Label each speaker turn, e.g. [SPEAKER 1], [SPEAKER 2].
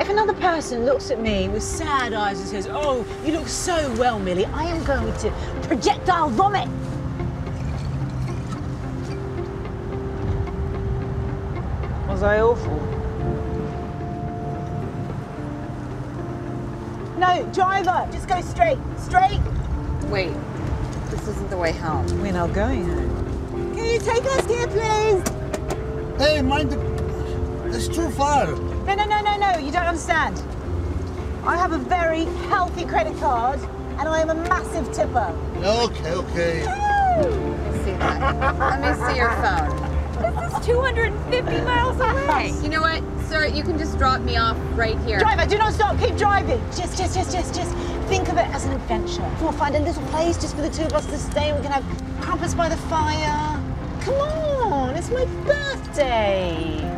[SPEAKER 1] If another person looks at me with sad eyes and says, Oh, you look so well, Millie, I am going to projectile vomit. Was I awful? No, driver, just go straight, straight.
[SPEAKER 2] Wait, this isn't the way home.
[SPEAKER 1] We're not going home. Can you take us here, please?
[SPEAKER 3] Hey, mind the... It's too far.
[SPEAKER 1] No, no, no, no, no, you don't understand. I have a very healthy credit card and I am a massive tipper.
[SPEAKER 3] Okay, okay.
[SPEAKER 2] Let me see that. Let me see your phone. This is 250 miles away. You know what, sir? You can just drop me off right here.
[SPEAKER 1] Driver, do not stop, keep driving. Just, just, just, just, just think of it as an adventure. We'll find a little place just for the two of us to stay. We can have crumpets by the fire. Come on, it's my birthday.